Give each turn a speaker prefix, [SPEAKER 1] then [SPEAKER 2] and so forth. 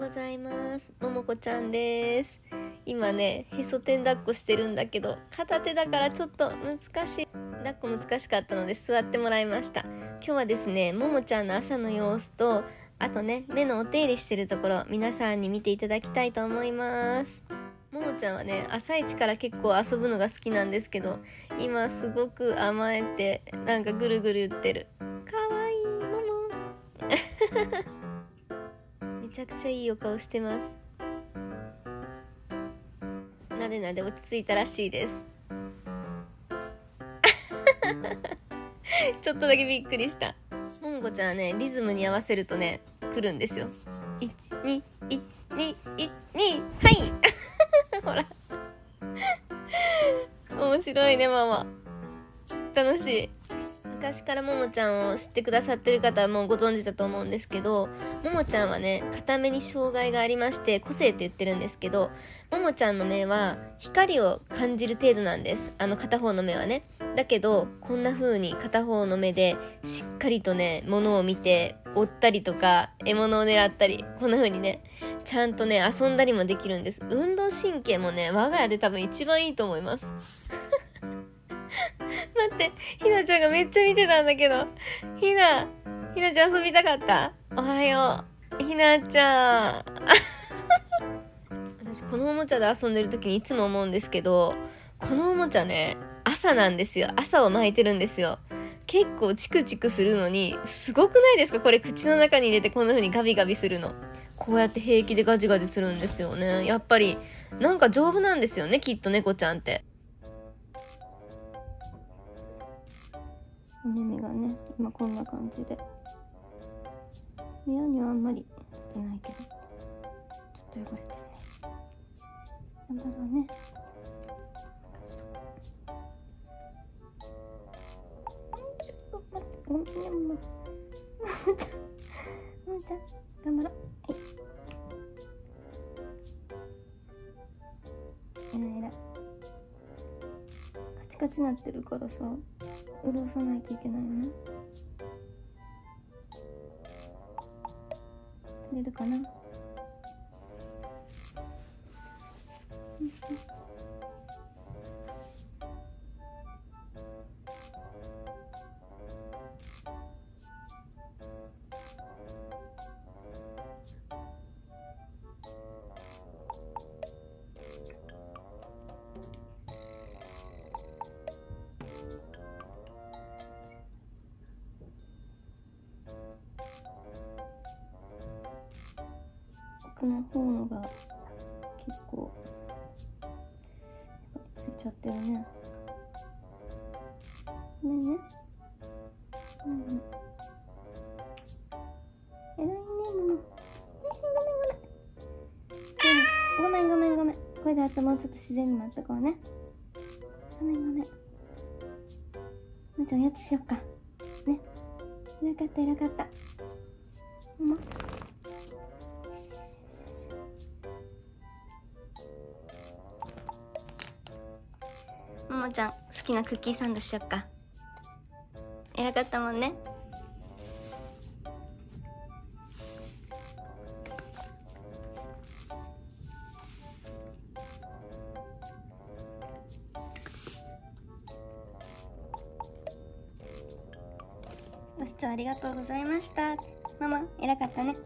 [SPEAKER 1] ございます。ももこちゃんです。今ねへそ天抱っこしてるんだけど片手だからちょっと難しい。抱っこ難しかったので座ってもらいました。今日はですねももちゃんの朝の様子とあとね目のお手入れしてるところ皆さんに見ていただきたいと思います。ももちゃんはね朝一から結構遊ぶのが好きなんですけど今すごく甘えてなんかぐるぐる言ってる。かわいいもも。ちゃくちゃいいお顔してます。なでなで落ち着いたらしいです。ちょっとだけびっくりした。ももこちゃんはねリズムに合わせるとね来るんですよ。121212はい。ほら。面白いねママ。楽しい。昔からももちゃんを知ってくださってる方はもうご存知だと思うんですけどももちゃんはね片目に障害がありまして個性って言ってるんですけどももちゃんの目は光を感じる程度なんです。あの片方の目はね。だけどこんな風に片方の目でしっかりとね物を見て追ったりとか獲物を狙ったりこんな風にねちゃんとね遊んだりもできるんです。運動神経もね我が家で多分一番いいと思います。待ってひなちゃんがめっちゃ見てたんだけど。ひなひなちゃん遊びたかった？おはよう。ひなちゃん。私このおもちゃで遊んでる時にいつも思うんですけどこのおもちゃね朝なんですよ。朝を巻いてるんですよ。結構チクチクするのにすごくないですか？これ口の中に入れてこんな風にガビガビするの。こうやって平気でガジガジするんですよね。やっぱりなんか丈夫なんですよねきっと猫ちゃんって。
[SPEAKER 2] お目目がね今こんな感じで。部屋にはあんまり出ないけど。ちょっと汚れてるね。なんだろうね。ちょっと待って。ごめんねももももちゃんももちゃん頑張ろう。はい。えらいえらい。カチカチなってるからさ。潤さないといけないのね。取れるかな？奥の方のが結構ついちゃってるね。ごめんね。うん。えらいねもう。ごめんごめん。ごめんごめんこれであともうちょっと自然に待っとこうね。ごめんごめん。もうちゃんやつしよっか。ね。偉かった偉かった。うももちゃん好きなクッキーサンドしよっか。偉かったもんね。ご視聴ありがとうございました。ママ偉かったね。